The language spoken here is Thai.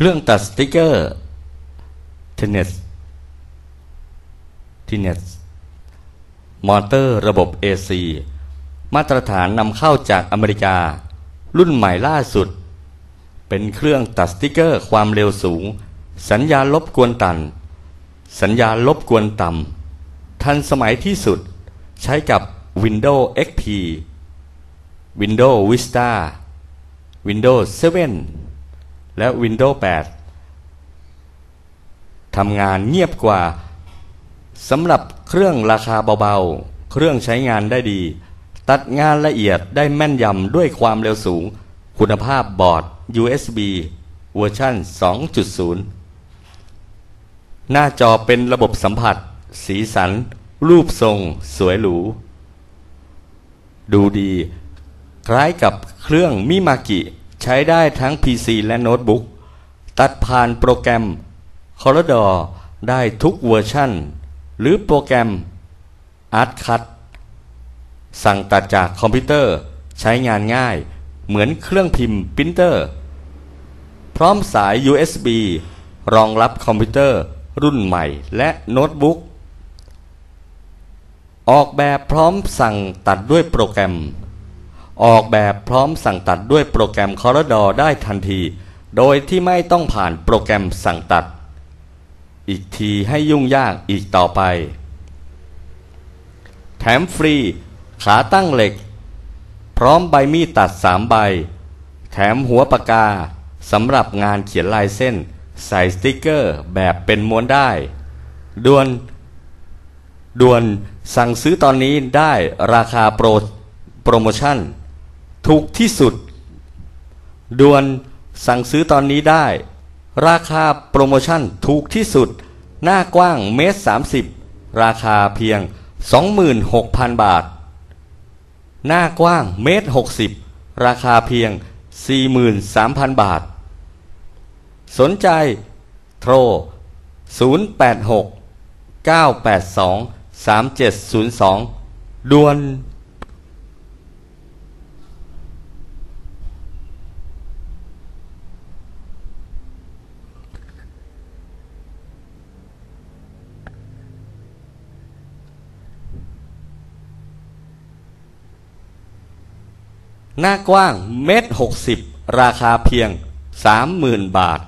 เครื่องตัดสติกเกอร์ Teneth Teneth มอเตอร์ระบบ AC มาตรฐานนำเข้าจากอเมริกา รุ่นใหม่ล่าสุด เป็นเครื่องตัดสติกเกอร์ความเร็วสูง สัญญาณรบกวนต่ำ สัญญาณรบกวนต่ำทันสมัยที่สุดใช้กับ Windows XP Windows Vista Windows 7 และ Windows 8ทำงานเงียบกว่าสำหรับเครื่องราคาเบาๆ เครื่องใช้งานได้ดี ตัดงานละเอียดได้แม่นยำด้วยความเร็วสูง คุณภาพบอร์ด USB เวอร์ชัน2.0 หน้าจอเป็นระบบสัมผัส สีสัน รูปทรง สวยหรู ดูดี คล้ายกับเครื่อง Mimaki ใช้ได้ทั้ง PC และโน้ตบุ๊กตัดผ่านโปรแกรม CorelDRAW ได้ทุกเวอร์ชันหรือโปรแกรม ArtCut สั่งตัดจากคอมพิวเตอร์ใช้งานง่าย เหมือนเครื่องพิมพ์ปรินเตอร์ พร้อมสาย USB รองรับคอมพิวเตอร์รุ่นใหม่และโน้ตบุ๊กออกแบบพร้อมสั่งตัดด้วยโปรแกรม ออกแบบพร้อมสั่งตัดด้วยโปรแกรม Corridor ได้ทันที โดยที่ไม่ต้องผ่านโปรแกรมสั่งตัด อีกทีให้ยุ่งยากอีกต่อไป แถมฟรีขาตั้งเหล็ก พร้อมใบมีดตัดสามใบ แถมหัวปากกาสำหรับงานเขียนลายเส้น ใส่สติกเกอร์แบบเป็นม้วนได้ด่วนด่วนสั่งซื้อตอนนี้ได้ราคาโปรโปรโมชั่น ถูกที่สุด ด่วนสั่งซื้อตอนนี้ได้ ราคาโปรโมชั่นถูกที่สุด หน้ากว้างเมตรสามสิบราคาเพียง 26,000 บาท หน้ากว้างเมตรหกสิบราคาเพียง 43,000 บาท สนใจโทร 086 982 3702 ด่วน หน้ากว้างเมตรหกสิบราคาเพียงสามหมื่นบาท